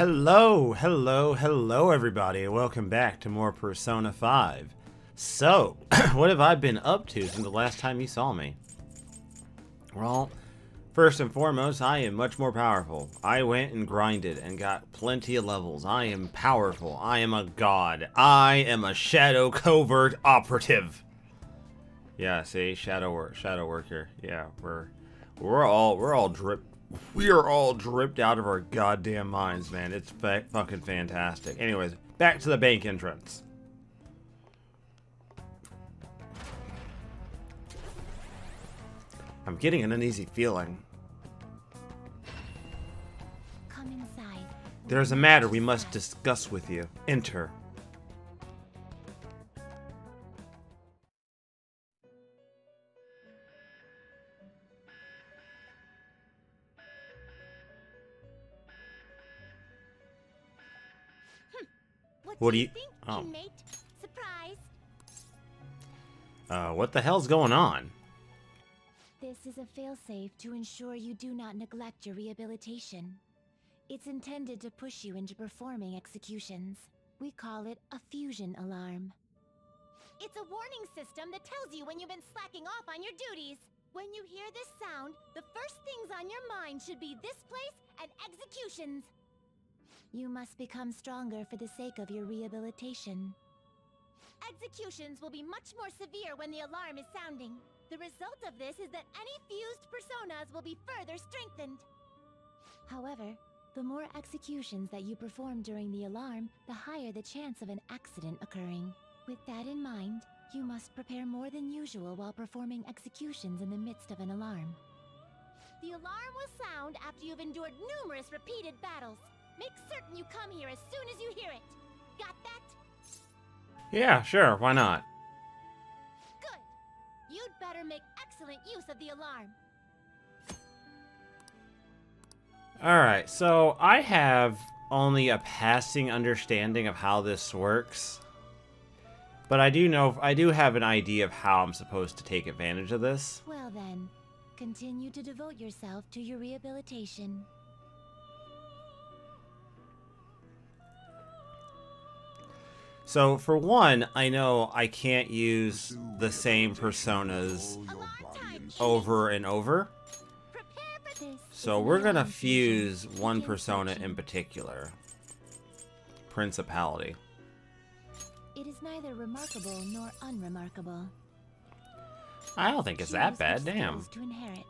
Hello, hello, hello, everybody. Welcome back to more Persona 5. So, what have I been up to since the last time you saw me? Well, first and foremost, I am much more powerful. I went and grinded and got plenty of levels. I am powerful. I am a god. I am a shadow covert operative. Yeah, see, shadow work, shadow worker. Yeah, we're we're all we're all drip we are all dripped out of our goddamn minds, man. It's fa fucking fantastic. Anyways, back to the bank entrance. I'm getting an uneasy feeling. Come inside. There's a matter we must discuss with you. Enter. What, do you, oh. Surprise! Uh, what the hell's going on? This is a failsafe to ensure you do not neglect your rehabilitation. It's intended to push you into performing executions. We call it a fusion alarm. It's a warning system that tells you when you've been slacking off on your duties. When you hear this sound, the first things on your mind should be this place and executions. You must become stronger for the sake of your rehabilitation. Executions will be much more severe when the alarm is sounding. The result of this is that any fused personas will be further strengthened. However, the more executions that you perform during the alarm, the higher the chance of an accident occurring. With that in mind, you must prepare more than usual while performing executions in the midst of an alarm. The alarm will sound after you've endured numerous repeated battles. Make certain you come here as soon as you hear it. Got that? Yeah, sure, why not? Good. You'd better make excellent use of the alarm. Alright, so I have only a passing understanding of how this works. But I do know, I do have an idea of how I'm supposed to take advantage of this. Well then, continue to devote yourself to your rehabilitation. So, for one, I know I can't use the same personas over and over. Prepare for this. So we're gonna fuse one persona in particular. Principality. It is neither remarkable nor unremarkable. I don't think it's that bad, damn. To inherit.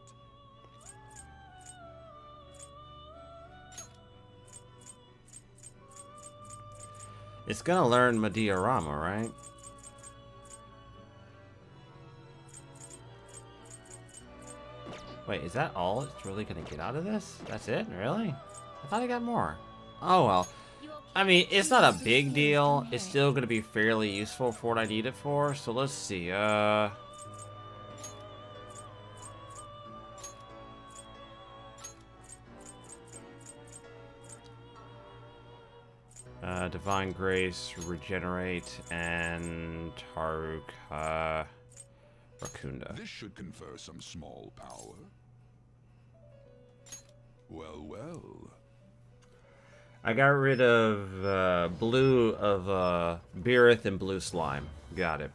It's gonna learn Rama, right? Wait, is that all it's really gonna get out of this? That's it? Really? I thought I got more. Oh well. I mean, it's not a big deal. It's still gonna be fairly useful for what I need it for. So let's see. Uh. Uh, Divine Grace, Regenerate, and Haruka Rakunda. This should confer some small power. Well, well. I got rid of uh, blue of uh, Berith and blue slime. Got it.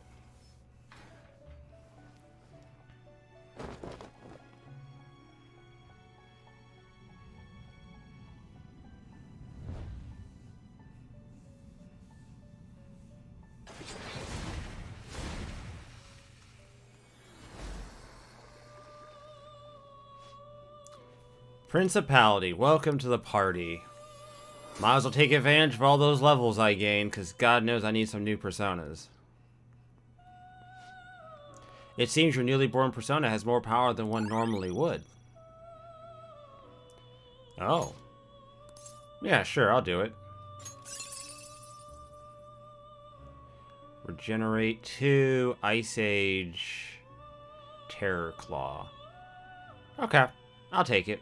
Principality, welcome to the party. Might as well take advantage of all those levels I gained, because God knows I need some new personas. It seems your newly born persona has more power than one normally would. Oh. Yeah, sure, I'll do it. Regenerate 2, Ice Age, Terror Claw. Okay, I'll take it.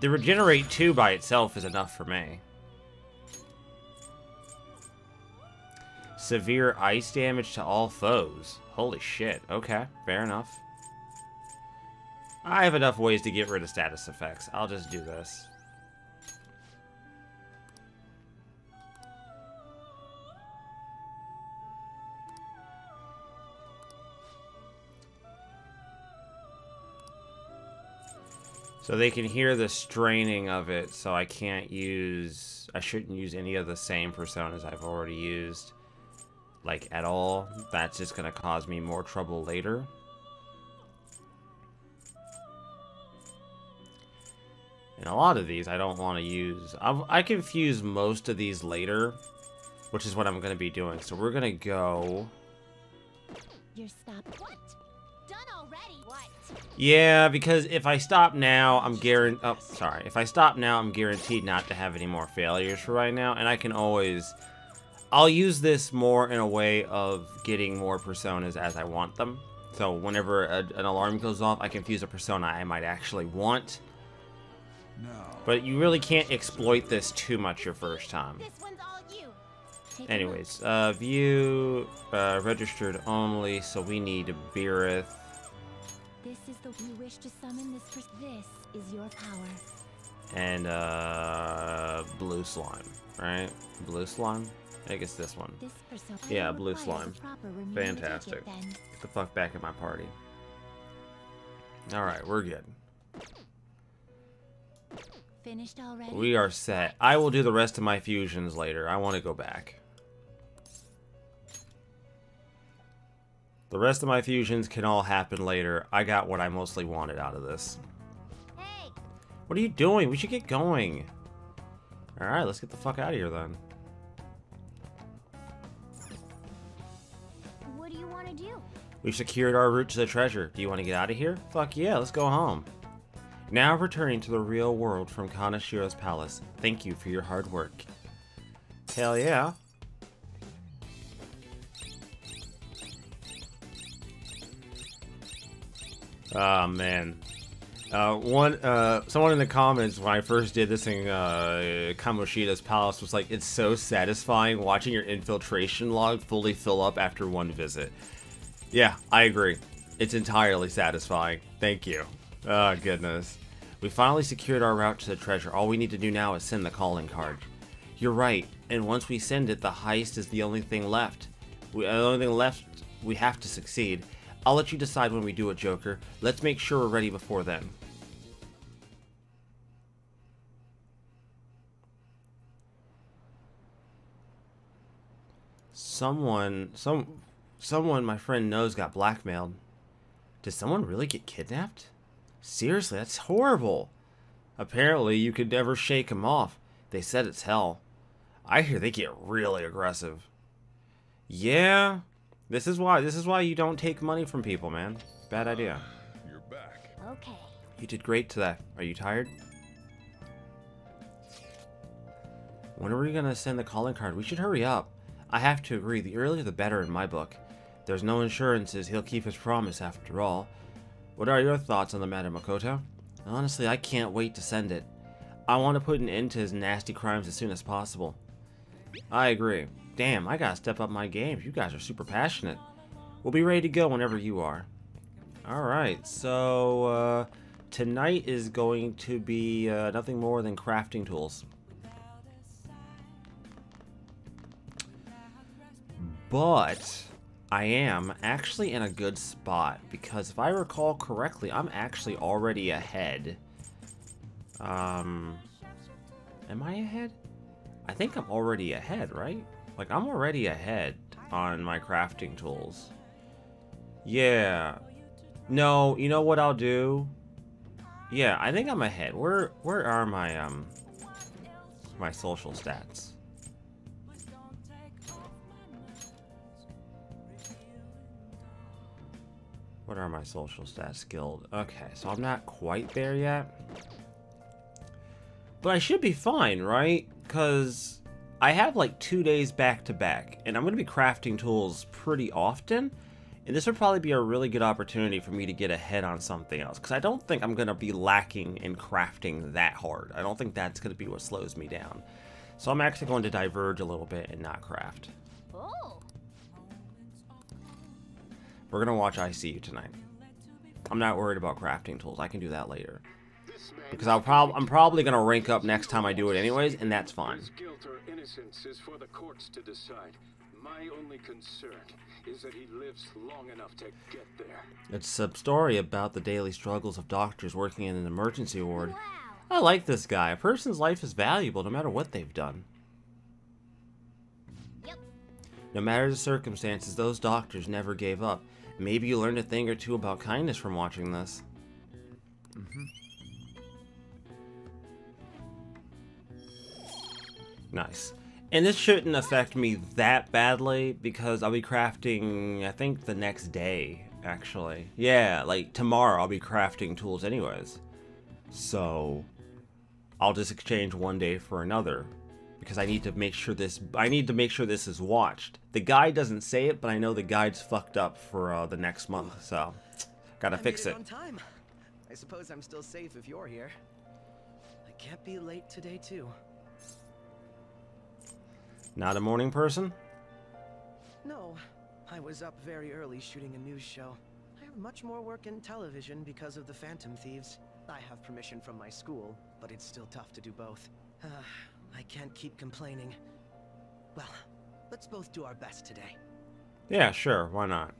The Regenerate 2 by itself is enough for me. Severe ice damage to all foes. Holy shit. Okay, fair enough. I have enough ways to get rid of status effects. I'll just do this. So they can hear the straining of it, so I can't use... I shouldn't use any of the same personas I've already used. Like, at all. That's just gonna cause me more trouble later. And a lot of these I don't want to use. I, I confuse most of these later, which is what I'm going to be doing. So we're going to go... You're stopped. Yeah, because if I stop now, I'm guaranteed... Oh, sorry. If I stop now, I'm guaranteed not to have any more failures for right now. And I can always... I'll use this more in a way of getting more personas as I want them. So whenever a, an alarm goes off, I can fuse a persona I might actually want. No. But you really can't exploit this too much your first time. This one's all you. Anyways, uh, view uh, registered only, so we need Berith. You wish to summon this. This is your power. and uh, blue slime, right? Blue slime? I guess this one. This Yeah, blue slime. Fantastic. Get the fuck back in my party. Alright, we're good. Finished already? We are set. I will do the rest of my fusions later. I want to go back. The rest of my fusions can all happen later. I got what I mostly wanted out of this. Hey, What are you doing? We should get going. Alright, let's get the fuck out of here then. what do you want to do? We've secured our route to the treasure. Do you want to get out of here? Fuck yeah, let's go home. Now returning to the real world from Kaneshiro's palace. Thank you for your hard work. Hell yeah. Oh man. Uh, one, uh, someone in the comments when I first did this in uh, Kamoshida's palace was like, it's so satisfying watching your infiltration log fully fill up after one visit. Yeah, I agree. It's entirely satisfying. Thank you. Oh, goodness. We finally secured our route to the treasure. All we need to do now is send the calling card. You're right, and once we send it, the heist is the only thing left. We, the only thing left, we have to succeed. I'll let you decide when we do it, Joker. Let's make sure we're ready before then. Someone, some, someone my friend knows got blackmailed. Did someone really get kidnapped? Seriously, that's horrible. Apparently, you could never shake him off. They said it's hell. I hear they get really aggressive. Yeah, this is why. This is why you don't take money from people, man. Bad ah, idea. You're back. Okay. You did great today. Are you tired? When are we gonna send the calling card? We should hurry up. I have to agree, the earlier the better in my book. There's no insurances, he'll keep his promise after all. What are your thoughts on the matter, Makoto? Honestly, I can't wait to send it. I want to put an end to his nasty crimes as soon as possible. I agree. Damn, I gotta step up my game. You guys are super passionate. We'll be ready to go whenever you are. Alright, so uh, tonight is going to be uh, nothing more than crafting tools. But I am actually in a good spot because if I recall correctly, I'm actually already ahead. Um, am I ahead? I think I'm already ahead, right? Like I'm already ahead on my crafting tools. Yeah. No, you know what I'll do? Yeah, I think I'm ahead. Where where are my um my social stats? What are my social stats guild? Okay, so I'm not quite there yet. But I should be fine, right? Because I have like two days back to back, and I'm going to be crafting tools pretty often. And this would probably be a really good opportunity for me to get ahead on something else. Because I don't think I'm going to be lacking in crafting that hard. I don't think that's going to be what slows me down. So I'm actually going to diverge a little bit and not craft. Oh, We're going to watch ICU tonight. I'm not worried about crafting tools. I can do that later. Because I'll prob I'm probably going to rank up next time I do it anyways, and that's fine. His guilt or innocence is for the courts to decide. My only concern is that he lives long enough to get there. It's a story about the daily struggles of doctors working in an emergency ward. Wow. I like this guy. A person's life is valuable no matter what they've done. Yep. No matter the circumstances, those doctors never gave up. Maybe you learned a thing or two about kindness from watching this. Mm-hmm. Nice. And this shouldn't affect me that badly because I'll be crafting, I think, the next day, actually. Yeah, like tomorrow I'll be crafting tools anyways. So, I'll just exchange one day for another because I need to make sure this I need to make sure this is watched. The guide doesn't say it, but I know the guide's fucked up for uh, the next month, so gotta I fix it. it on time. I suppose I'm still safe if you're here. I can't be late today too. Not a morning person? No, I was up very early shooting a news show. I have much more work in television because of the Phantom Thieves. I have permission from my school, but it's still tough to do both. Uh, I can't keep complaining. Well, let's both do our best today. Yeah, sure, why not?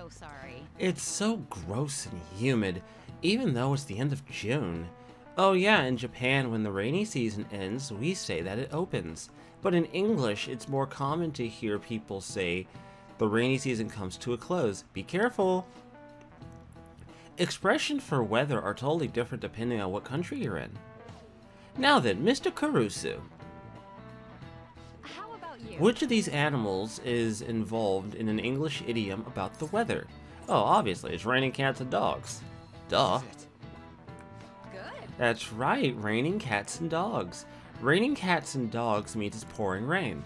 So sorry. It's so gross and humid, even though it's the end of June. Oh yeah, in Japan, when the rainy season ends, we say that it opens. But in English, it's more common to hear people say, the rainy season comes to a close. Be careful! Expressions for weather are totally different depending on what country you're in. Now then, Mr. You? Which of these animals is involved in an English idiom about the weather? Oh, obviously, it's raining cats and dogs. Duh. That's right, raining cats and dogs. Raining cats and dogs means it's pouring rain.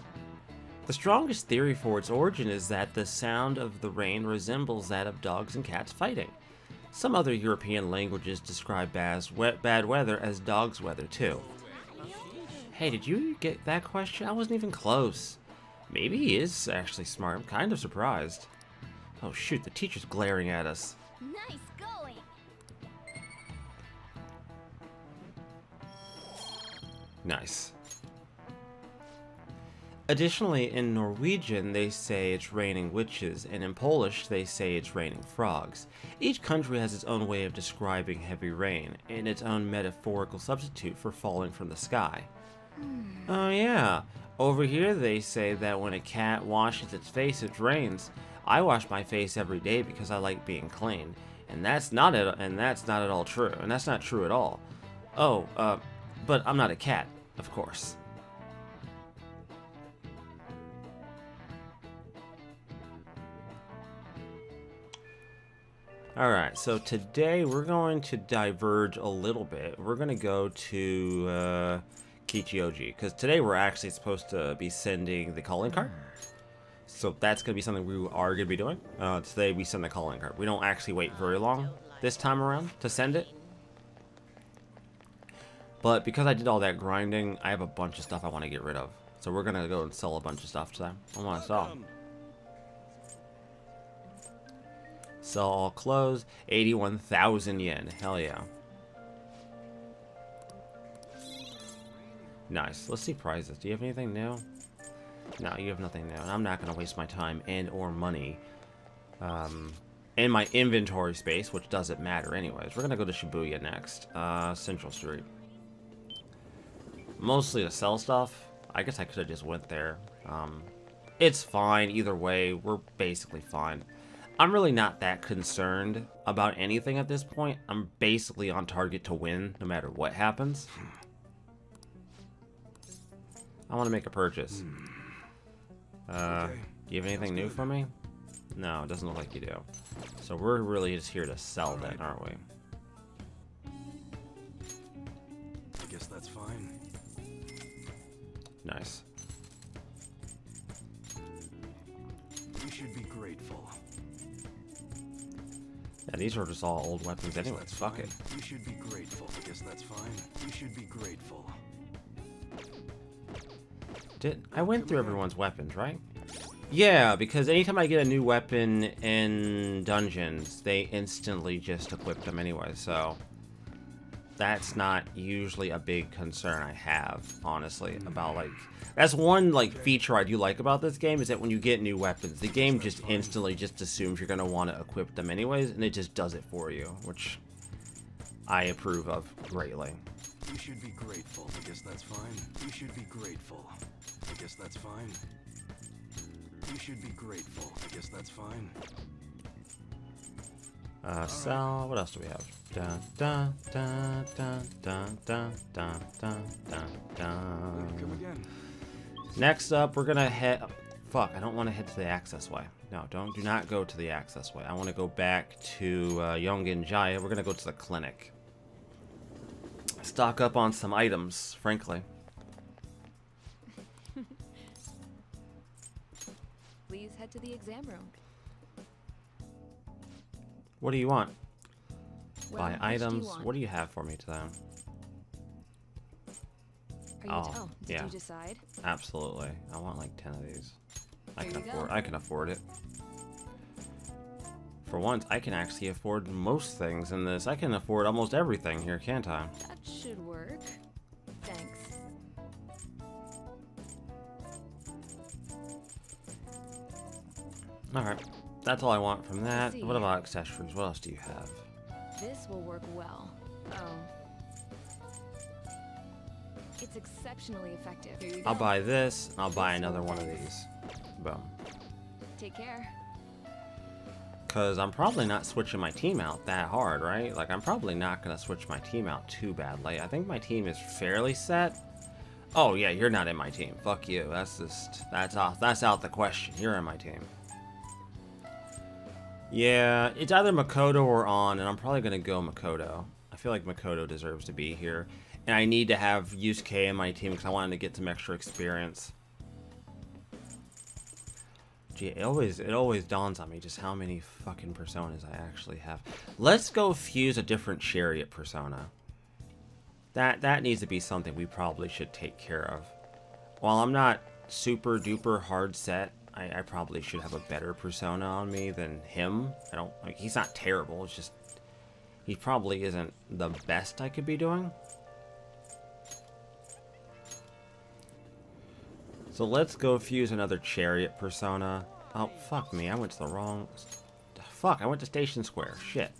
The strongest theory for its origin is that the sound of the rain resembles that of dogs and cats fighting. Some other European languages describe bad weather as dog's weather too. Hey, did you get that question? I wasn't even close. Maybe he is actually smart. I'm kind of surprised. Oh shoot, the teacher's glaring at us. Nice going. Nice. Additionally, in Norwegian, they say it's raining witches, and in Polish, they say it's raining frogs. Each country has its own way of describing heavy rain, and its own metaphorical substitute for falling from the sky. Oh, yeah. Over here, they say that when a cat washes its face, it rains. I wash my face every day because I like being clean, and that's not it. And that's not at all true. And that's not true at all. Oh, uh, but I'm not a cat, of course. Alright, so today we're going to diverge a little bit. We're going to go to uh, Kichijoji, because today we're actually supposed to be sending the calling card. So that's going to be something we are going to be doing. Uh, today we send the calling card. We don't actually wait very long this time around to send it. But because I did all that grinding, I have a bunch of stuff I want to get rid of. So we're going to go and sell a bunch of stuff today. I want to sell. Sell all clothes. 81,000 yen. Hell yeah. Nice. Let's see prizes. Do you have anything new? No, you have nothing new. I'm not going to waste my time and or money um, in my inventory space, which doesn't matter anyways. We're going to go to Shibuya next. Uh, Central Street. Mostly to sell stuff. I guess I could have just went there. Um, it's fine either way. We're basically fine. I'm really not that concerned about anything at this point. I'm basically on target to win no matter what happens. I want to make a purchase. Uh, Okay, do you have anything new for me? No, it doesn't look like you do. So we're really just here to sell then, aren't we? I guess that's fine. Nice. We should be grateful. Yeah, these are just all old weapons anyways. That's Fuck fine. it. We should be grateful. I guess that's fine. We should be grateful. Did I went through everyone's weapons, right? Yeah, because anytime I get a new weapon in dungeons, they instantly just equip them anyway, so that's not usually a big concern I have, honestly, about like that's one like feature I do like about this game is that when you get new weapons, the game just instantly just assumes you're gonna want to equip them anyways, and it just does it for you, which I approve of greatly. You should be grateful. I guess that's fine. You should be grateful. I guess that's fine. You should be grateful. I guess that's fine. Uh, sell. What else do we have? Dun dun dun dun dun dun dun dun dun Come again. Next up, we're gonna head. Fuck! I don't want to head to the access way. No, don't. Do not go to the access way. I want to go back to uh, Yongen-Jaya. We're gonna go to the clinic. Stock up on some items, frankly. Head to the exam room. What do you want? Well, Buy which do items. want? what do you have for me today? Oh, oh, did yeah. you decide? Absolutely. I want like 10 of these. I can afford go. I can afford it. For once, I can actually afford most things in this. I can afford almost everything here, can't I? That should work. Alright. That's all I want from that. What about accessories? What else do you have? This will work well. Oh. It's exceptionally effective. Here you go. I'll buy this, and I'll buy another one of these. Boom. Take care. Because I'm probably not switching my team out that hard, right? Like, I'm probably not going to switch my team out too badly. I think my team is fairly set. Oh, yeah, you're not in my team. Fuck you. That's just... That's off. That's out the question. You're in my team. Yeah, it's either Makoto or Ann, and I'm probably going to go Makoto. I feel like Makoto deserves to be here. And I need to have Yusuke in my team because I wanted to get some extra experience. Gee, it always it always dawns on me just how many fucking personas I actually have. Let's go fuse a different chariot persona. That that needs to be something we probably should take care of. While I'm not super duper hard set, I, I probably should have a better persona on me than him. I don't like he's not terrible, it's just he probably isn't the best I could be doing. So let's go fuse another chariot persona. Oh, fuck me. I went to the wrong... Fuck, I went to Station Square. Shit.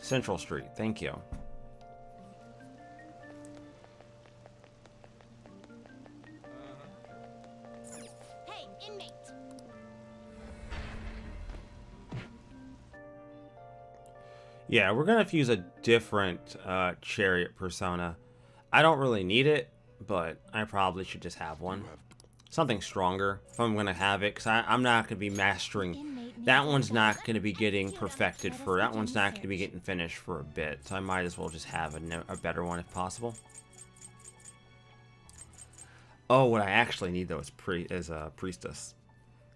Central Street. Thank you. Yeah, we're gonna fuse a different uh, chariot persona. I don't really need it, but I probably should just have one. Something stronger if I'm gonna have it, because I'm not gonna be mastering. That one's not gonna be getting perfected for. That one's not gonna be getting finished for a bit, so I might as well just have a, a better one if possible. Oh, what I actually need though is pre is a priestess,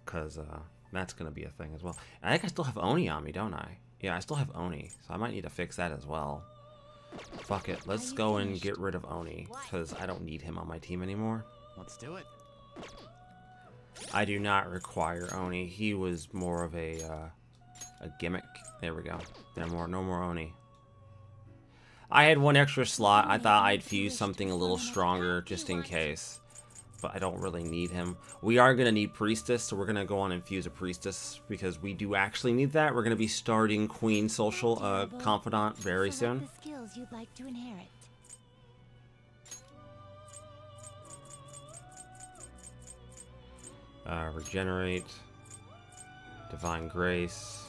because uh, that's gonna be a thing as well. I think I still have Oni on me, don't I? Yeah, I still have Oni, so I might need to fix that as well. Fuck it, let's go and get rid of Oni, because I don't need him on my team anymore. Let's do it. I do not require Oni. He was more of a uh, a gimmick. There we go. No more, no more Oni. I had one extra slot. I thought I'd fuse something a little stronger just in case, but I don't really need him. We are gonna need priestess, so we're gonna go on and fuse a priestess because we do actually need that. We're gonna be starting Queen Social uh, Confidant very soon. the skills you'd like to inherit. Uh, regenerate, divine grace.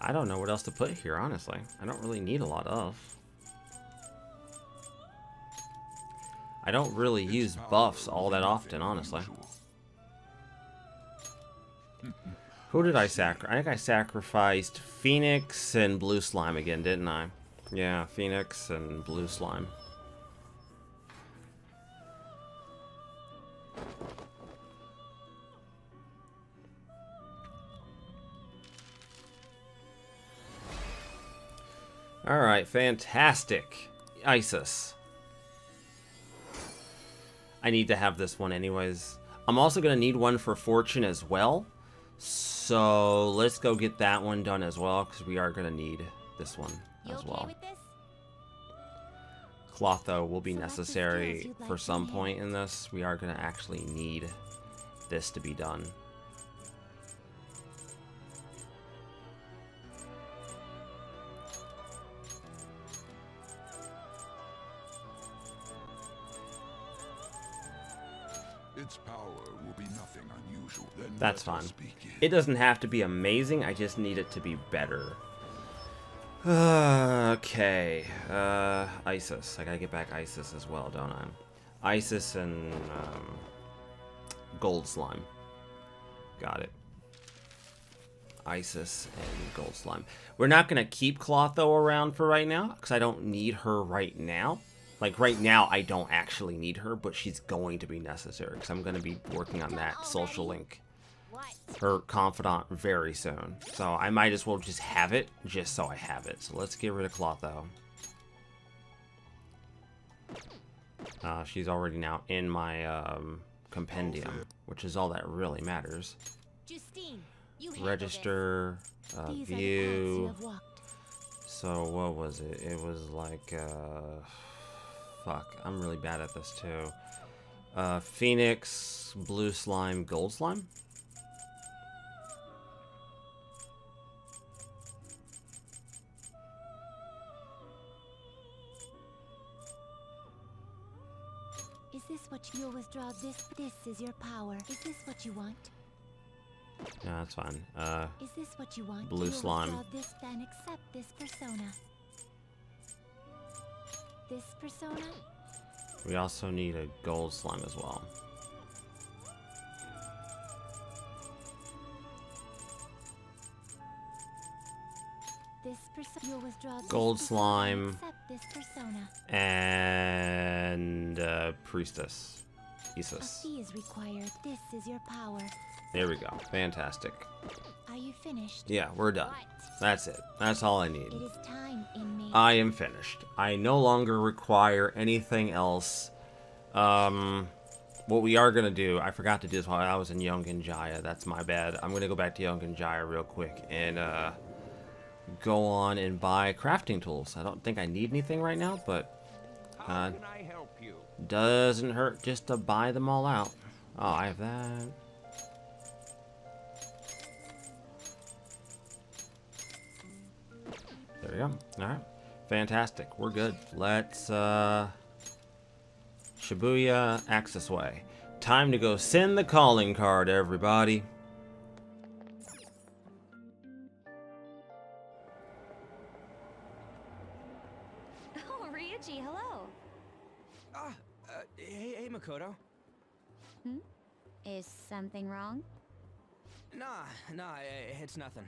I don't know what else to put here, honestly. I don't really need a lot of. I don't really use buffs all that often, honestly. Who did I sacrifice? I think I sacrificed Phoenix and Blue Slime again, didn't I? Yeah, Phoenix and Blue Slime. Alright, fantastic. Isis. I need to have this one anyways. I'm also going to need one for Fortune as well. So let's go get that one done as well because we are going to need this one as okay well. with this? Clotho will be So what's the skills necessary like for some point in this. We are going to actually need this to be done. That's fine. It doesn't have to be amazing, I just need it to be better. okay. Uh, Isis. I gotta get back Isis as well, don't I? Isis and um, Gold Slime. Got it. Isis and Gold Slime. We're not gonna keep Clotho around for right now, because I don't need her right now. Like, right now, I don't actually need her, but she's going to be necessary, because I'm gonna be working on that social link? Her confidant very soon. So I might as well just have it, just so I have it. So let's get rid of Clotho. Uh, she's already now in my um, compendium, which is all that really matters. Justine, you Register, uh, this. These are the paths you view. So what was it? It was like, uh, fuck, I'm really bad at this too. Uh, Phoenix, Blue Slime, Gold Slime? You'll withdraw this? This is your power. Is this what you want? Yeah, that's fine. Uh, Is this what you want? Blue slime. This, then accept this persona. This persona? we also need a Gold Slime as well. This persona. You'll withdraw this Gold slime. And uh, Priestess. A Isis. fee is required. This is your power. There we go. Fantastic. Are you finished? Yeah, we're done. What? That's it. That's all I need. It is time, inmate. I am finished. I no longer require anything else. Um, what we are gonna do, I forgot to do this while I was in Young Jaya. That's my bad. I'm gonna go back to Yongen-Jaya real quick and uh, go on and buy crafting tools. I don't think I need anything right now, but uh, doesn't hurt just to buy them all out. Oh, I have that. There we go. Alright. Fantastic. We're good. Let's, uh... Shibuya Access Way. Time to go send the calling card, everybody. Is something wrong? Nah, nah, it's nothing.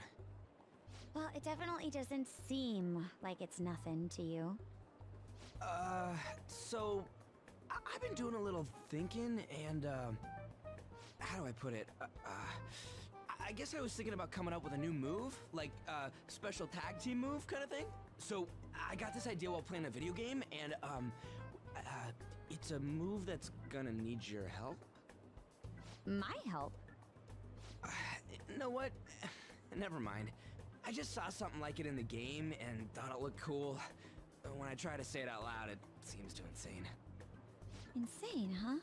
Well, it definitely doesn't seem like it's nothing to you. Uh, so I- I've been doing a little thinking, and uh, how do I put it? Uh, uh, I- I guess I was thinking about coming up with a new move, like uh, special tag team move kind of thing. So I got this idea while playing a video game, and um, uh, it's a move that's gonna need your help. My help? You know what? Never mind. I just saw something like it in the game and thought it looked cool. But When I try to say it out loud, it seems too insane. Insane, huh?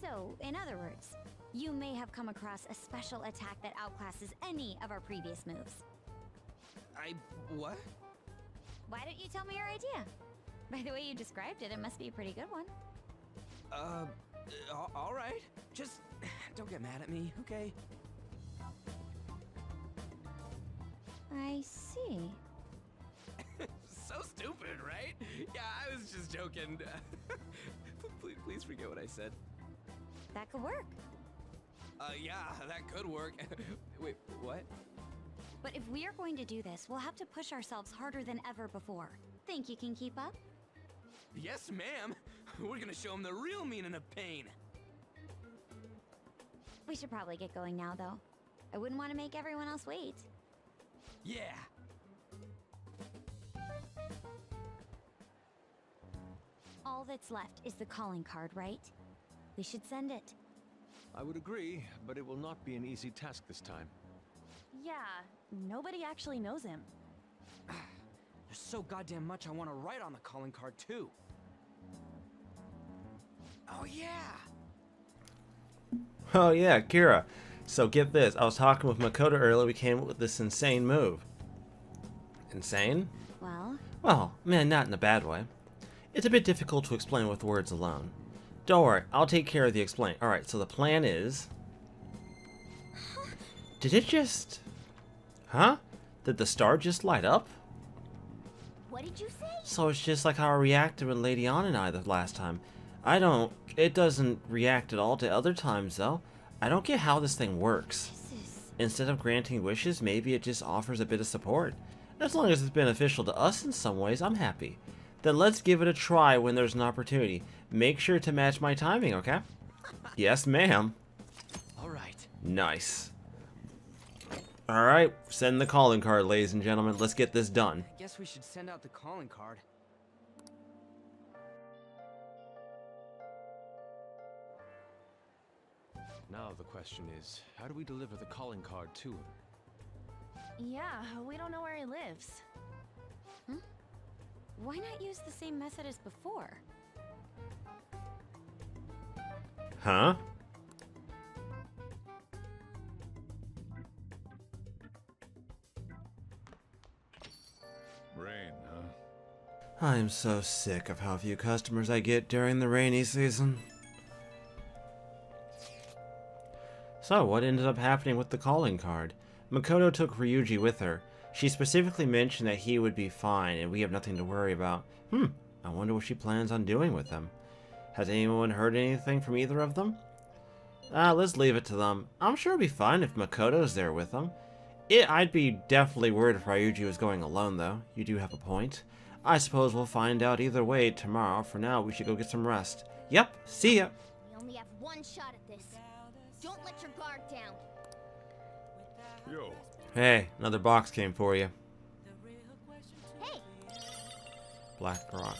So, in other words, you may have come across a special attack that outclasses any of our previous moves. I what? Why don't you tell me your idea? By the way you described it, it must be a pretty good one. Uh, all, all right. Just don't get mad at me, okay? I see. so stupid, right? Yeah, I was just joking. please, please forget what I said. That could work. Uh, yeah, that could work. Wait, what? But if we are going to do this, we'll have to push ourselves harder than ever before. Think you can keep up? Yes, ma'am. We're gonna show him the real meaning of pain. We should probably get going now, though. I wouldn't want to make everyone else wait. Yeah. All that's left is the calling card, right? We should send it. I would agree, but it will not be an easy task this time. Yeah, nobody actually knows him. There's so goddamn much I want to write on the calling card, too. Oh, yeah! Oh yeah, Kira. So get this. I was talking with Makoto earlier. We came up with this insane move. Insane? Well, Well, man, not in a bad way. It's a bit difficult to explain with words alone. Don't worry, I'll take care of the explain. Alright, so the plan is... Did it just... Huh? Did the star just light up? what did you say? So it's just like how I reacted with Lady Ann and I the last time. I don't... It doesn't react at all to other times, though. I don't get how this thing works. Instead of granting wishes, maybe it just offers a bit of support. As long as it's beneficial to us in some ways, I'm happy. Then let's give it a try when there's an opportunity. Make sure to match my timing, okay? yes, ma'am. Alright. Nice. Alright, send the calling card, ladies and gentlemen. Let's get this done. I guess we should send out the calling card. Now the question is, how do we deliver the calling card to him? Yeah, we don't know where he lives. Hmm? Why not use the same method as before? Huh? Rain, huh? I am so sick of how few customers I get during the rainy season. So, what ended up happening with the calling card? Makoto took Ryuji with her. She specifically mentioned that he would be fine and we have nothing to worry about. Hmm, I wonder what she plans on doing with him. Has anyone heard anything from either of them? Ah, let's leave it to them. I'm sure it'll be fine if Makoto's there with them. It, I'd be definitely worried if Ryuji was going alone, though. You do have a point. I suppose we'll find out either way tomorrow. For now, we should go get some rest. Yep, see ya. We only have one shot at this. Don't let your guard down. Yo, Hey, another box came for you. Hey! Black rock.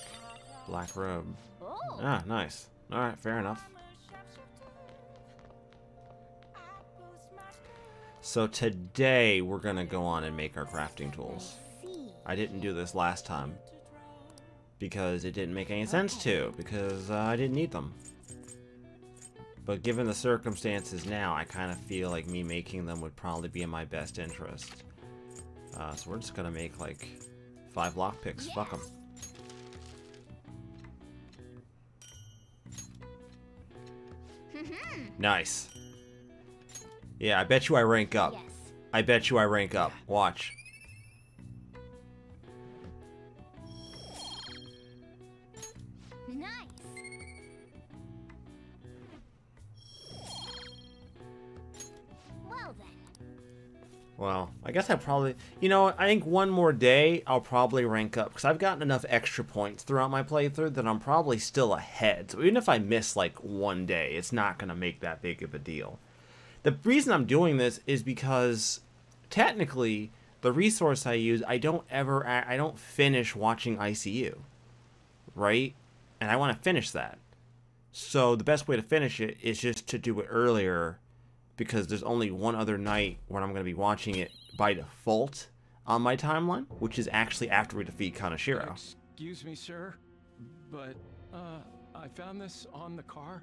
Black robe. Oh! Ah, nice. Alright, fair enough. So today, we're gonna go on and make our crafting tools. I didn't do this last time. Because it didn't make any sense to, because uh, I didn't need them. But given the circumstances now, I kind of feel like me making them would probably be in my best interest. Uh, so we're just gonna make like five lockpicks. Fuck them. nice. Yeah, I bet you I rank up. Yes. I bet you I rank up. Watch. Well, I guess I probably, you know, I think one more day I'll probably rank up because I've gotten enough extra points throughout my playthrough that I'm probably still ahead. So even if I miss like one day, it's not going to make that big of a deal. The reason I'm doing this is because technically the resource I use, I don't ever, I don't finish watching ICU, right? And I want to finish that. So the best way to finish it is just to do it earlier because there's only one other night when I'm going to be watching it by default on my timeline, which is actually after we defeat Kaneshiro. Excuse me, sir, but uh, I found this on the car.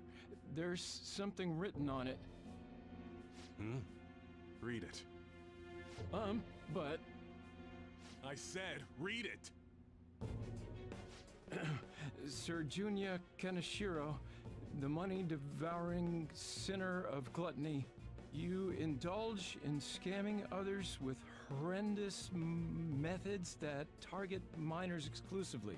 There's something written on it. Hmm? Read it. Um, but I said, read it! Sir Junya Kaneshiro, the money-devouring sinner of gluttony, you indulge in scamming others with horrendous methods that target minors exclusively.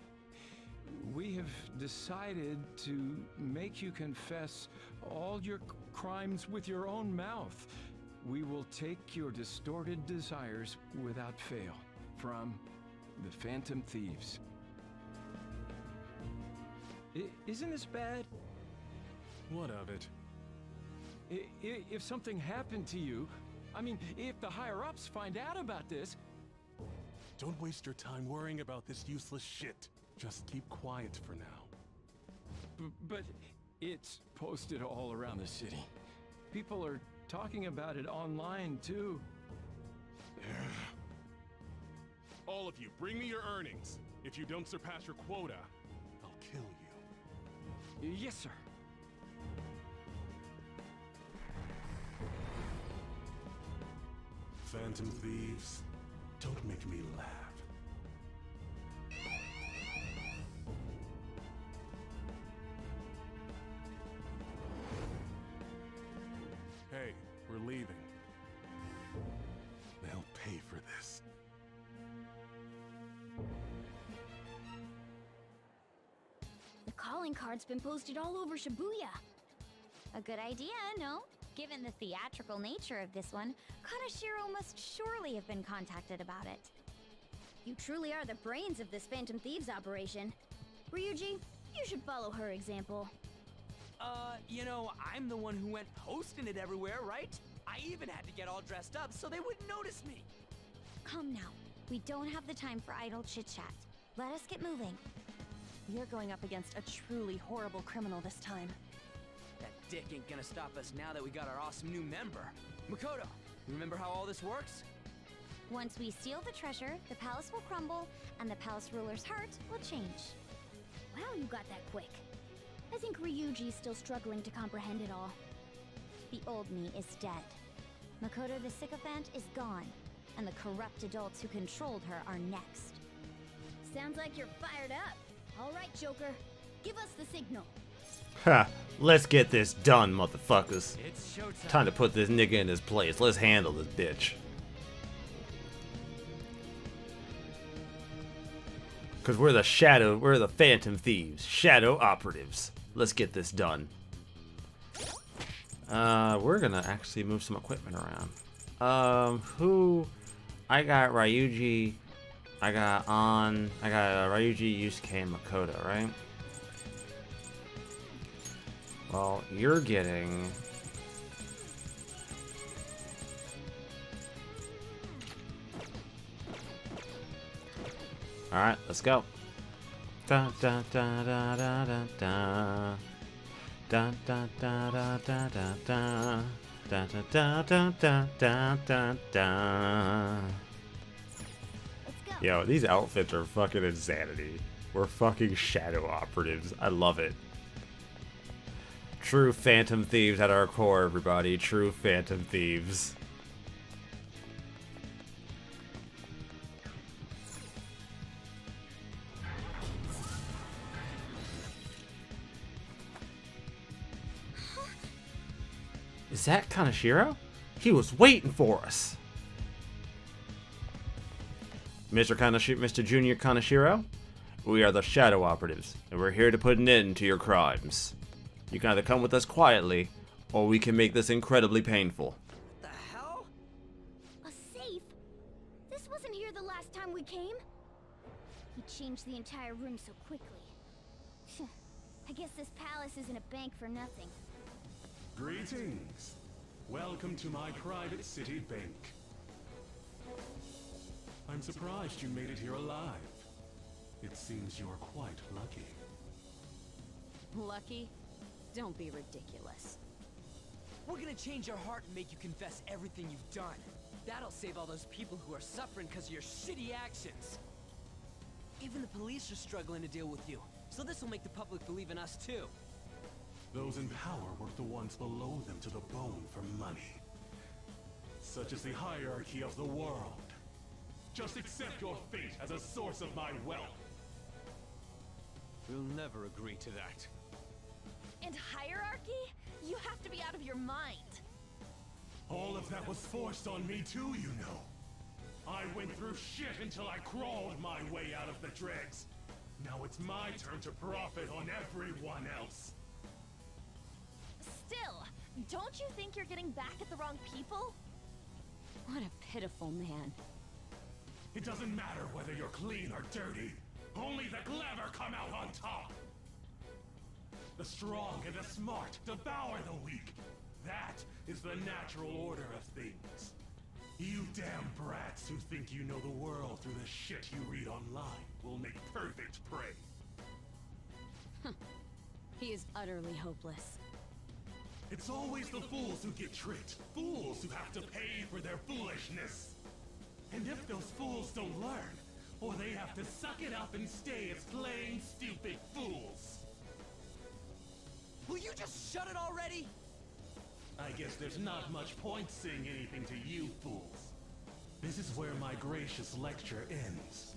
We have decided to make you confess all your crimes with your own mouth. We will take your distorted desires without fail from the Phantom Thieves. I- isn't this bad? What of it? If something happened to you, I mean, if the higher ups find out about this, Don't waste your time worrying about this useless shit. Just keep quiet for now. B- but it's posted all around the city. People are talking about it online too. All of you, bring me your earnings. If you don't surpass your quota, I'll kill you. Yes, sir. Phantom thieves, don't make me laugh. Hey, we're leaving. They'll pay for this. The calling card's been posted all over Shibuya. A good idea, no? Given the theatrical nature of this one, Kaneshiro must surely have been contacted about it. You truly are the brains of this Phantom Thieves operation. Ryuji, you should follow her example. Uh, you know, I'm the one who went posting it everywhere, right? I even had to get all dressed up so they wouldn't notice me. Come now. We don't have the time for idle chit-chat. Let us get moving. You're going up against a truly horrible criminal this time. Dick ain't gonna stop us now that we got our awesome new member. Makoto, remember how all this works? Once we steal the treasure, the palace will crumble, and the palace ruler's heart will change. Wow, you got that quick. I think Ryuji's still struggling to comprehend it all. The old me is dead. Makoto the sycophant is gone, and the corrupt adults who controlled her are next. Sounds like you're fired up. All right, Joker. Give us the signal. Ha! Let's get this done, motherfuckers. Time to put this nigga in his place. Let's handle this bitch. Cause we're the shadow, we're the phantom thieves, shadow operatives. Let's get this done. Uh, we're gonna actually move some equipment around. Um, who? I got Ryuji. I got on. I got uh, Ryuji, Yusuke, and Makoto, right? Well, you're getting. All right, let's go. Da da da da da da da. Da da da da da da da. Da da da da da da da. Yo, these outfits are fucking insanity. We're fucking shadow operatives. I love it. True phantom thieves at our core, everybody. True phantom thieves. Is that Kaneshiro? He was waiting for us. Mr. Kaneshiro, Mr. Junior Kaneshiro, we are the Shadow Operatives, and we're here to put an end to your crimes. You can either come with us quietly, or we can make this incredibly painful. What the hell? A safe? This wasn't here the last time we came. He changed the entire room so quickly. I guess this palace isn't a bank for nothing. Greetings. Welcome to my private city bank. I'm surprised you made it here alive. It seems you're quite lucky. Lucky? Don't be ridiculous. We're gonna change your heart and make you confess everything you've done. That'll save all those people who are suffering because of your shitty actions. Even the police are struggling to deal with you, so this will make the public believe in us too. Those in power work the ones below them to the bone for money. Such is the hierarchy of the world. Just accept your fate as a source of my wealth. We'll never agree to that. And hierarchy? You have to be out of your mind. All of that was forced on me too, you know. I went through shit until I crawled my way out of the dregs. Now it's my turn to profit on everyone else. Still, don't you think you're getting back at the wrong people? What a pitiful man. It doesn't matter whether you're clean or dirty. Only the clever come out on top. The strong and the smart devour the weak. That is the natural order of things. You damn brats who think you know the world through the shit you read online will make perfect prey. He is utterly hopeless. It's always the fools who get tricked. Fools who have to pay for their foolishness. And if those fools don't learn, or they have to suck it up and stay as plain stupid fools. Will you just shut it already? I guess there's not much point saying anything to you fools. This is where my gracious lecture ends.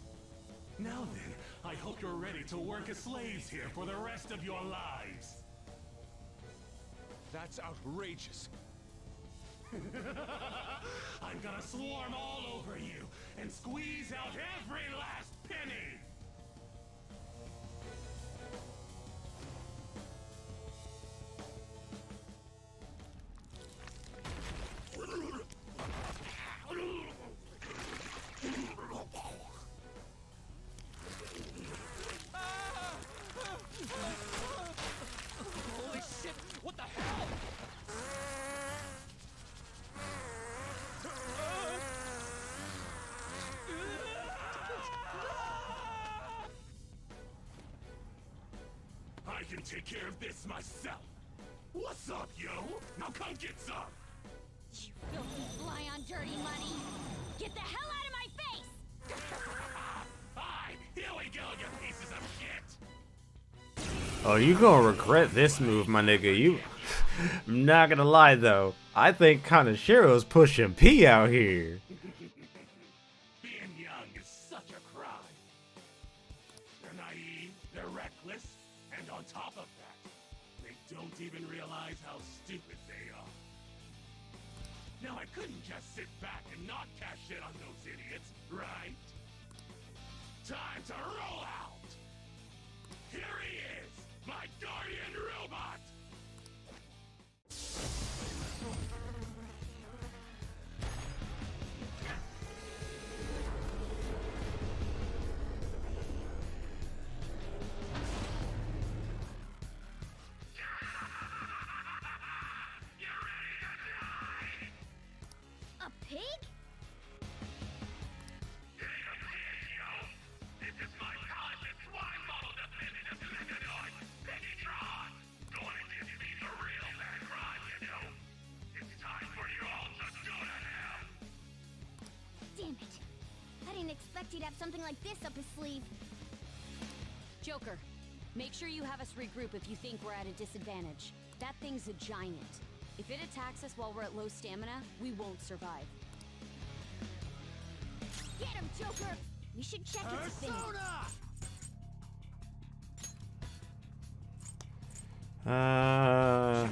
Now then, I hope you're ready to work as slaves here for the rest of your lives. That's outrageous. I'm gonna swarm all over you and squeeze out every last penny! Now come get some. You filthy fly on dirty money! Get the hell out of my face! Fine, here we go, you pieces of shit. Oh, you gonna regret this move, my nigga. You. I'm not gonna lie though. I think Kaneshiro's pushing P out here. Being young is such a crime. They're naive, they're reckless, and on top of that, they don't even couldn't just sit back and not cash in on those idiots, right? Time to roll out! Up his sleeve. Joker, make sure you have us regroup if you think we're at a disadvantage. That thing's a giant. If it attacks us while we're at low stamina, we won't survive. Get him, Joker! We should check its affinity. Uh.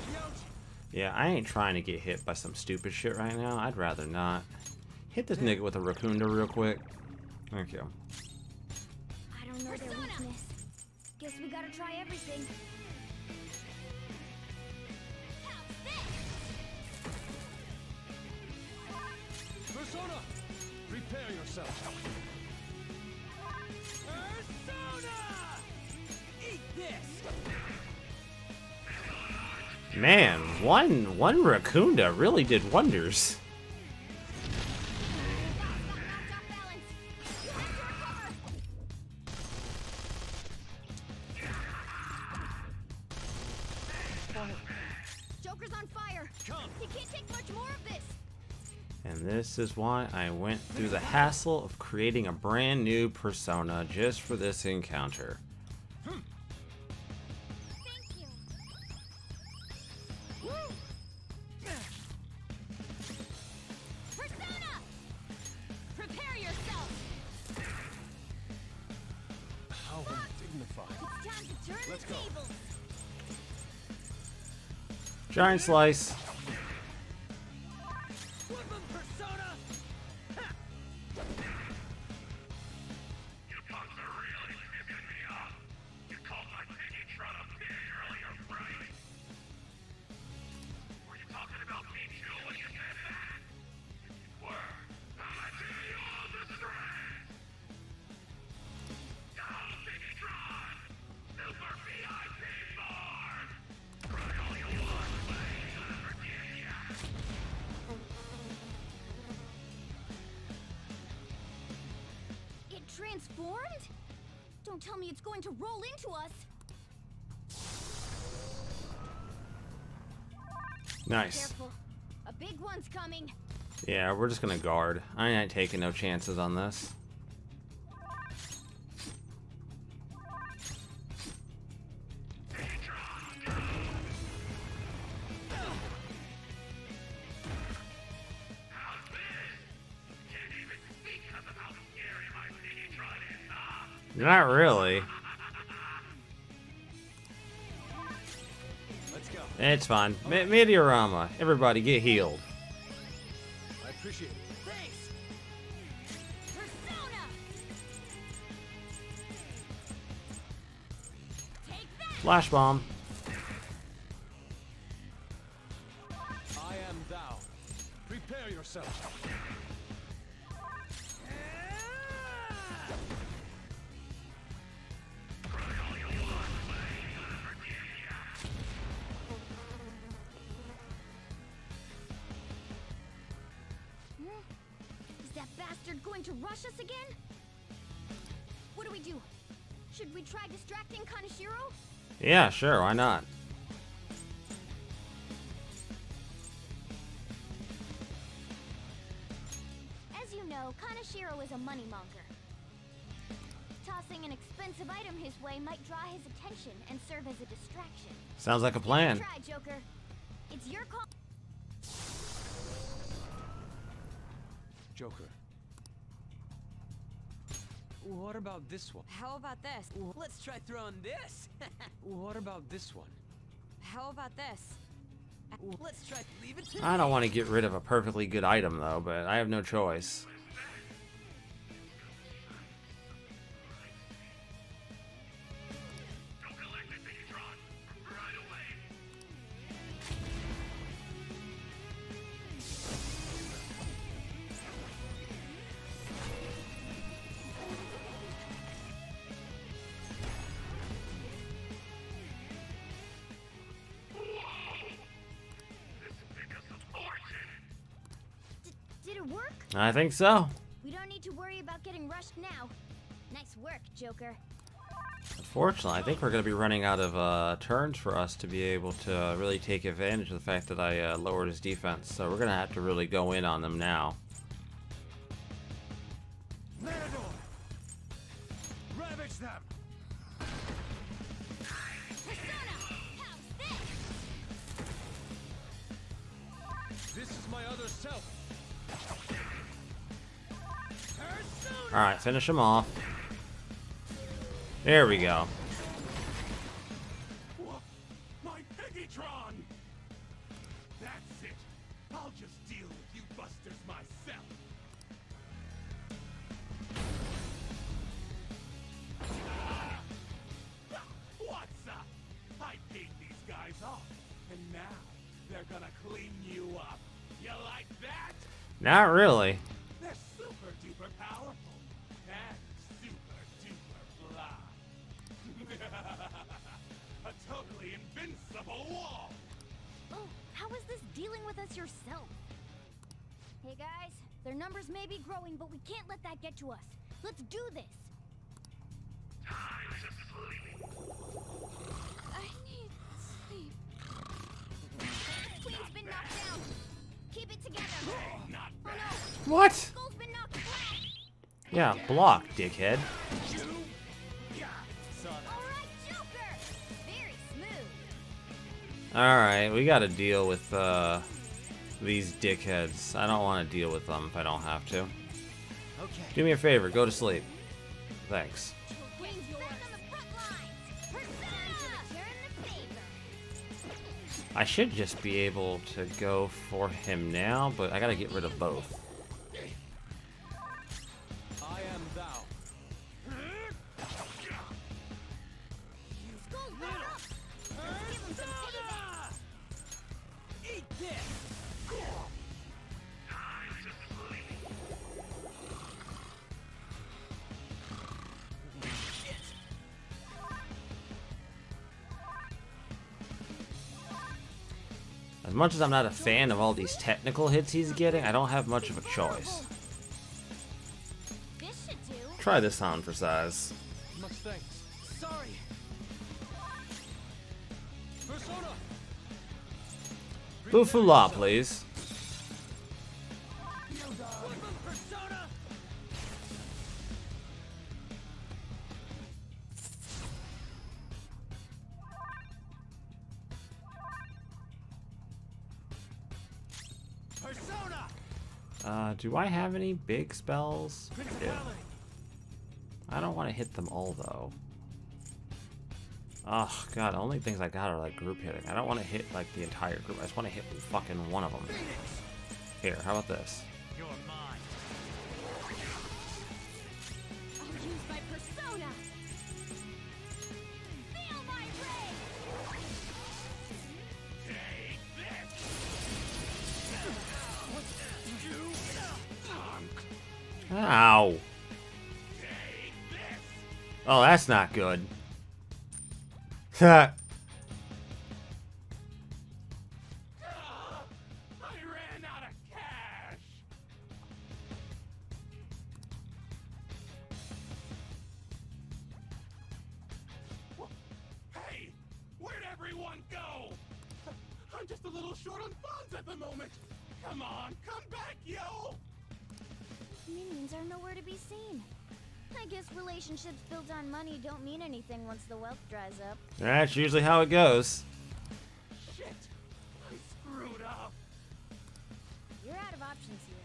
Yeah, I ain't trying to get hit by some stupid shit right now. I'd rather not. Hit this nigga with a Rakunda real quick. Thank you. Try everything. Persona! Prepare yourself. Persona! Eat this! Man, one one Rakunda really did wonders. Is why I went through the hassle of creating a brand new persona just for this encounter. Giant you! going to roll into us. Nice. Yeah, we're just gonna guard. I ain't taking no chances on this. Not really. Let's go. It's fine. Me- Mediarama. Everybody get healed. I appreciate it. Thanks. Persona! Take that! Flash bomb. I am thou. Prepare yourself. Bastard going to rush us again? What do we do? Should we try distracting Kaneshiro? Yeah, sure. Why not? As you know, Kaneshiro is a moneymonger. Tossing an expensive item his way might draw his attention and serve as a distraction. Sounds like a plan. Try, Joker. It's your call. Joker. What about this one? How about this? Let's try throwing this. what about this one? How about this? Let's try leave it to I don't want to get rid of a perfectly good item though, but I have no choice. It work? I think so. We don't need to worry about getting rushed now. Nice work, Joker. Unfortunately, I think we're going to be running out of uh, turns for us to be able to uh, really take advantage of the fact that I uh, lowered his defense. So we're going to have to really go in on them now. Finish him off. There we go. What? Skull's been knocked flat. Yeah, block, dickhead. Alright, Joker! Very smooth. Alright, we gotta deal with uh, these dickheads. I don't want to deal with them if I don't have to. Okay. Do me a favor, go to sleep. Thanks. I should just be able to go for him now, but I gotta get rid of both. Much as I'm not a fan of all these technical hits he's getting, I don't have much of a choice. This. Try this on for size. Much thanks. Sorry. Persona! Bufula, please. Do I have any big spells? Yeah. I don't want to hit them all, though. Oh, God, the only things I got are, like, group hitting. I don't want to hit, like, the entire group. I just want to hit fucking one of them. Here, how about this? You're mine. I'll use my persona. Ow. Oh, that's not good. That's usually how it goes. Shit, I screwed up. You're out of options here.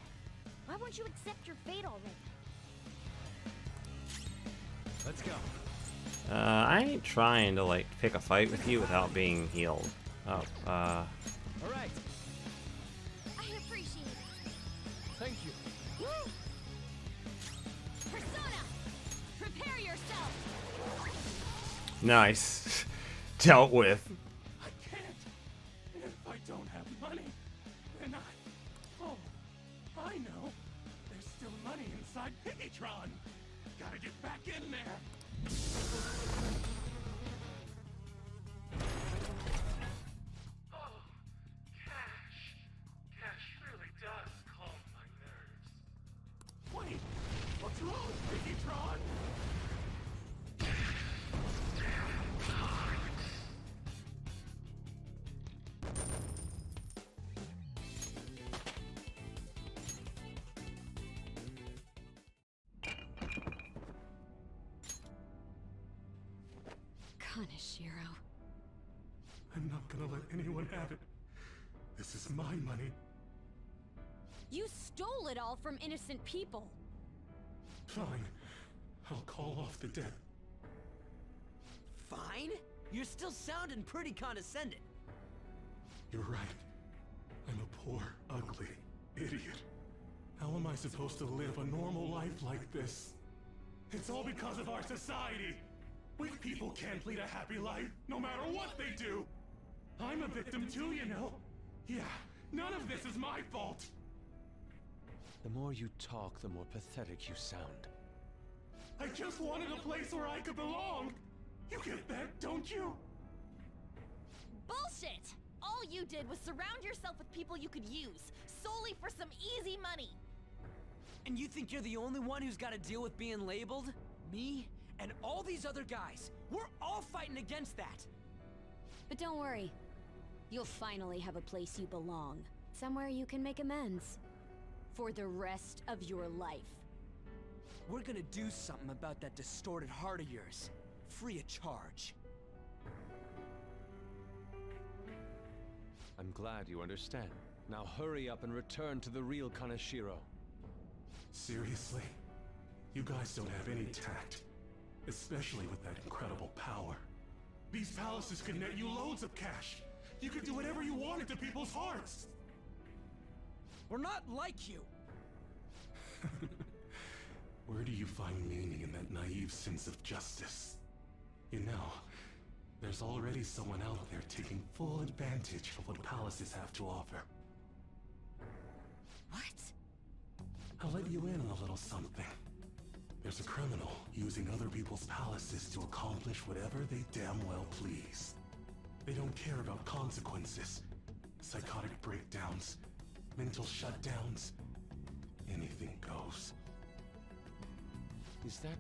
Why won't you accept your fate already? Let's go. Uh, I ain't trying to, like, pick a fight with you without being healed. Oh, uh... All right. I appreciate it. Thank you. Persona! Prepare yourself! Nice. Dealt with. I can't. If I don't have money, then I. Oh, I know. There's still money inside Piggytron. Gotta get back in there. Kaneshiro. I'm not gonna let anyone have it. This is my money. You stole it all from innocent people. Fine. I'll call off the debt. Fine? You're still sounding pretty condescending. You're right. I'm a poor, ugly idiot. How am I supposed to live a normal life like this? It's all because of our society. Weak people can't lead a happy life, no matter what they do. I'm a victim too, you know. Yeah, none of this is my fault. The more you talk, the more pathetic you sound. I just wanted a place where I could belong. You get that, don't you? Bullshit! All you did was surround yourself with people you could use, solely for some easy money. And you think you're the only one who's got to deal with being labeled? Me and all these other guys. We're all fighting against that. But don't worry. You'll finally have a place you belong. Somewhere you can make amends. For the rest of your life. We're gonna do something about that distorted heart of yours. Free of charge. I'm glad you understand. Now hurry up and return to the real Kaneshiro. Seriously? You guys don't have any tact. Especially with that incredible power. These palaces could net you loads of cash. You could do whatever you wanted to people's hearts. We're not like you. Where do you find meaning in that naive sense of justice? You know, there's already someone out there taking full advantage of what palaces have to offer. What? I'll let you in on a little something. There's a criminal using other people's palaces to accomplish whatever they damn well please. They don't care about consequences. Psychotic breakdowns, mental shutdowns. Anything goes. Is that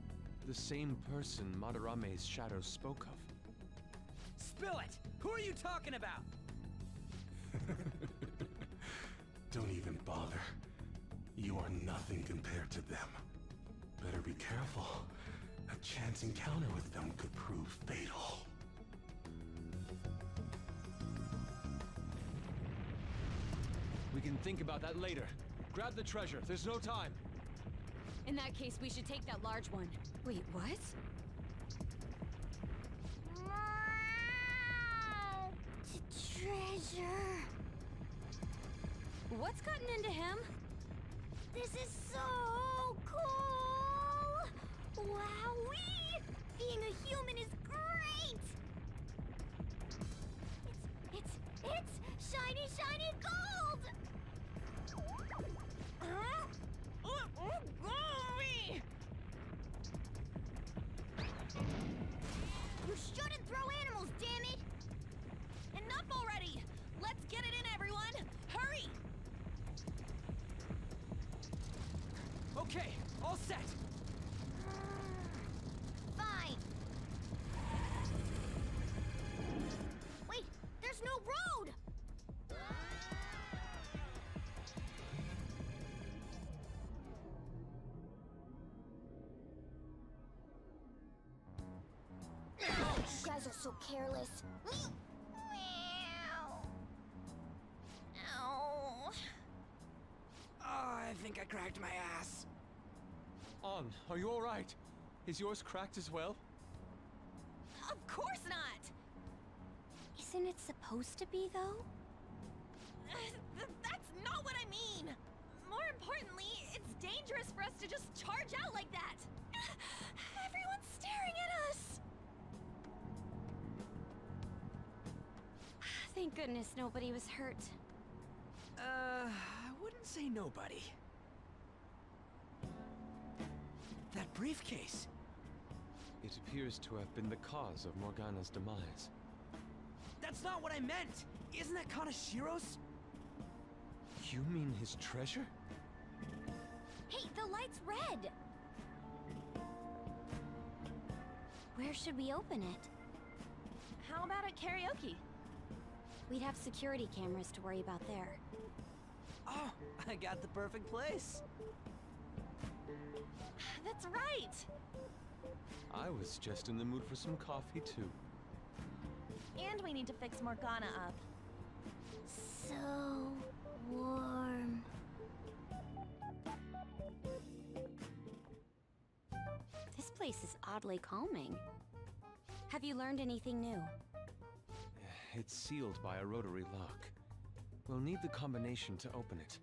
the same person Madarame's shadow spoke of? Spill it! Who are you talking about? Don't even bother. You are nothing compared to them. Better be careful. A chance encounter with them could prove fatal. We can think about that later. Grab the treasure. There's no time. In that case, we should take that large one. Wait, what? The Treasure. What's gotten into him? This is so cool! Wowee! Being a human is great! It's, it's, it's shiny, shiny gold! Huh? Uh, oh, oh, golly! You shouldn't throw animals, damn it! Enough already! Let's get it in, everyone! Hurry! Okay, all set. Fine. Wait, there's no road! You guys are so careless. Ow. Oh, I think I cracked my ass. Ann, are you alright? Is yours cracked as well? Of course not! Isn't it supposed to be, though? Th- That's not what I mean! More importantly, it's dangerous for us to just charge out like that! Everyone's staring at us! Thank goodness nobody was hurt. Uh, I wouldn't say nobody. That briefcase. It appears to have been the cause of Morgana's demise. That's not what I meant. Isn't that Kaneshiro's? You mean his treasure? Hey, the light's red! Where should we open it? How about at karaoke? We'd have security cameras to worry about there. Oh, I got the perfect place. That's right! I was just in the mood for some coffee, too. And we need to fix Morgana up. So warm. This place is oddly calming. Have you learned anything new? It's sealed by a rotary lock. We'll need the combination to open it.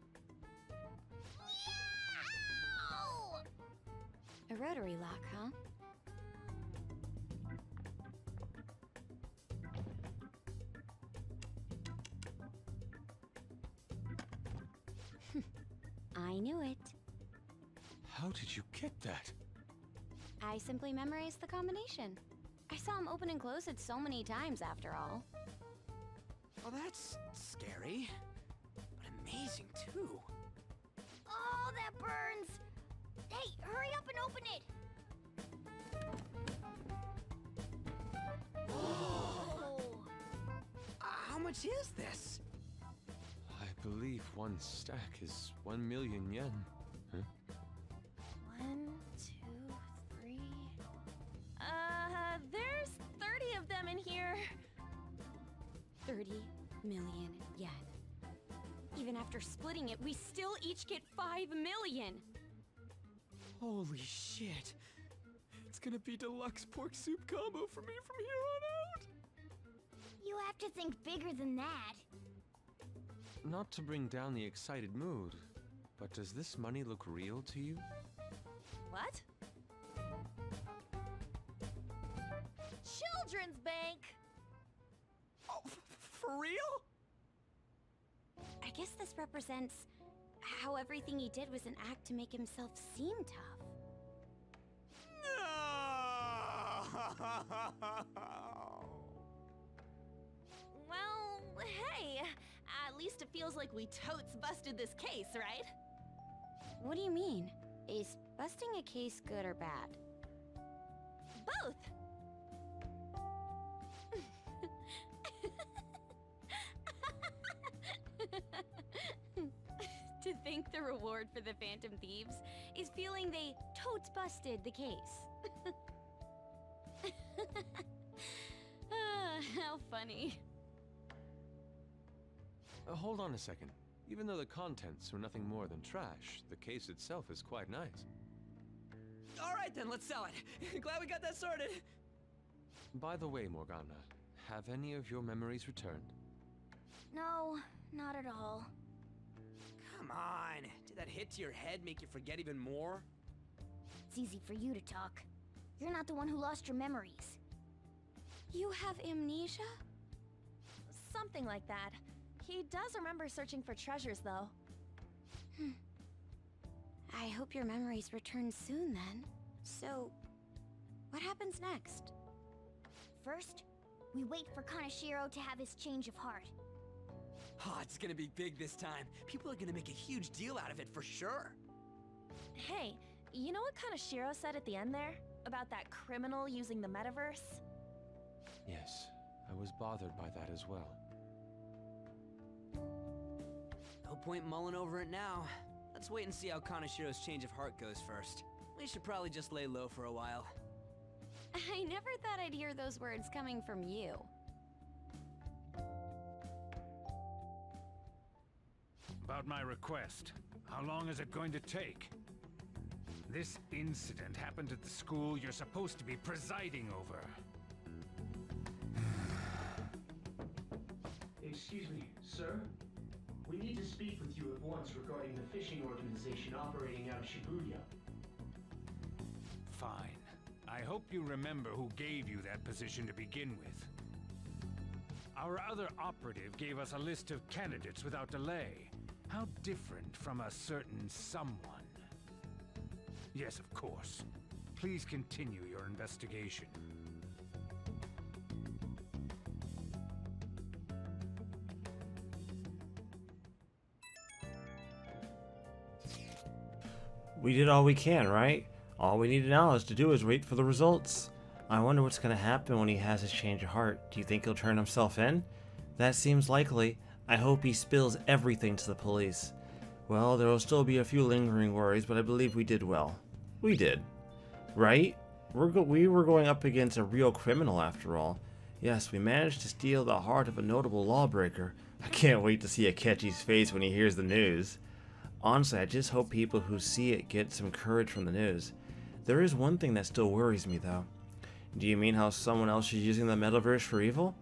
A rotary lock, huh? Did you get that? I simply memorized the combination. I saw him open and close it so many times after all. Well, that's scary, but amazing too. Oh, that burns! Hey, hurry up and open it! Oh. How much is this? I believe one stack is one million yen. Them in here. 30 million yen. Even after splitting it, we still each get 5 million! Holy shit. It's gonna be deluxe pork soup combo for me from here on out. You have to think bigger than that. Not to bring down the excited mood, but does this money look real to you? What? Children's Bank! Oh, for real? I guess this represents how everything he did was an act to make himself seem tough. Well, hey, at least it feels like we totes busted this case, right? What do you mean? Is busting a case good or bad? Both! To the reward for the Phantom Thieves is feeling they totes busted the case. ah, how funny. Uh, hold on a second. Even though the contents were nothing more than trash, the case itself is quite nice. All right then, let's sell it. Glad we got that sorted. By the way, Morgana, have any of your memories returned? No, not at all. Come on. Did that hit to your head make you forget even more? It's easy for you to talk. You're not the one who lost your memories. You have amnesia? Something like that. He does remember searching for treasures, though. Hmm. I hope your memories return soon, then. So, what happens next? First, we wait for Kaneshiro to have his change of heart. Oh, it's gonna be big this time. People are gonna make a huge deal out of it for sure. Hey, you know what Kaneshiro said at the end there? About that criminal using the metaverse? Yes, I was bothered by that as well. No point mulling over it now. Let's wait and see how Kaneshiro's change of heart goes first. We should probably just lay low for a while. I never thought I'd hear those words coming from you. About my request. How long is it going to take? This incident happened at the school you're supposed to be presiding over. Excuse me, sir? We need to speak with you at once regarding the fishing organization operating out of Shibuya. Fine. I hope you remember who gave you that position to begin with. Our other operative gave us a list of candidates without delay. How different from a certain someone. Yes, of course. Please continue your investigation. We did all we can, right? All we need now is to do is wait for the results. I wonder what's going to happen when he has his change of heart. Do you think he'll turn himself in? That seems likely. I hope he spills everything to the police. Well, there will still be a few lingering worries, but I believe we did well. We did. Right? We're we were going up against a real criminal after all. Yes, we managed to steal the heart of a notable lawbreaker. I can't wait to see Akechi's face when he hears the news. Honestly, I just hope people who see it get some courage from the news. There is one thing that still worries me, though. Do you mean how someone else is using the metaverse for evil?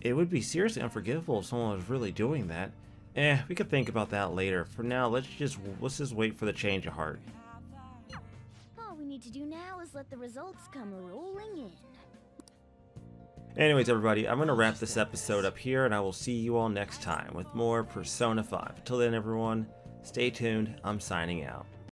It would be seriously unforgivable if someone was really doing that. Eh, we could think about that later. For now, let's just let's just wait for the change of heart. All we need to do now is let the results come rolling in. Anyways, everybody, I'm going to wrap this episode up here, and I will see you all next time with more Persona 5. Until then, everyone, stay tuned. I'm signing out.